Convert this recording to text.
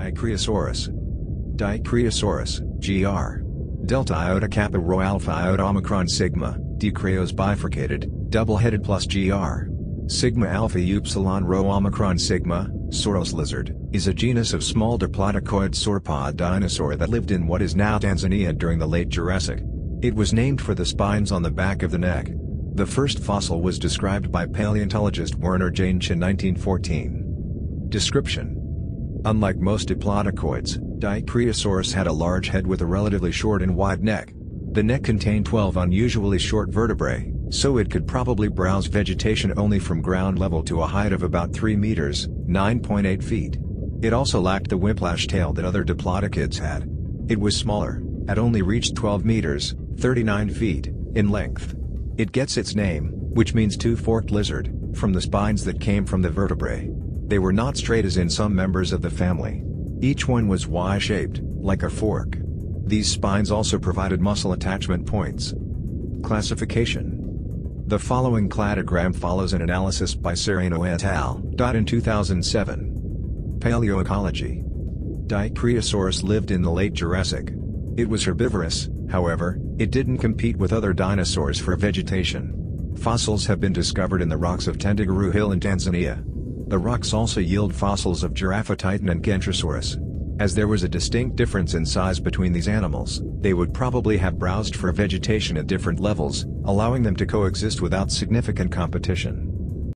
Dicraeosaurus. Dicraeosaurus, gr. Delta iota kappa rho alpha iota omicron sigma, dikraios bifurcated, double-headed plus gr. Sigma alpha upsilon rho omicron sigma, sauros lizard, is a genus of small diplodocoid sauropod dinosaur that lived in what is now Tanzania during the late Jurassic. It was named for the spines on the back of the neck. The first fossil was described by paleontologist Werner Janensch in 1914. Description Unlike most diplodocoids, Dicraeosaurus had a large head with a relatively short and wide neck. The neck contained 12 unusually short vertebrae, so it could probably browse vegetation only from ground level to a height of about 3 meters, 9.8 feet. It also lacked the whiplash tail that other diplodocids had. It was smaller, had only reached 12 meters, 39 feet, in length. It gets its name, which means two-forked lizard, from the spines that came from the vertebrae. They were not straight as in some members of the family. Each one was Y-shaped, like a fork. These spines also provided muscle attachment points. Classification The following cladogram follows an analysis by Sereno et al. In 2007. Paleoecology Dicraeosaurus lived in the late Jurassic. It was herbivorous, however, it didn't compete with other dinosaurs for vegetation. Fossils have been discovered in the rocks of Tendaguru Hill in Tanzania. The rocks also yield fossils of Giraffatitan and Kentrosaurus. As there was a distinct difference in size between these animals, they would probably have browsed for vegetation at different levels, allowing them to coexist without significant competition.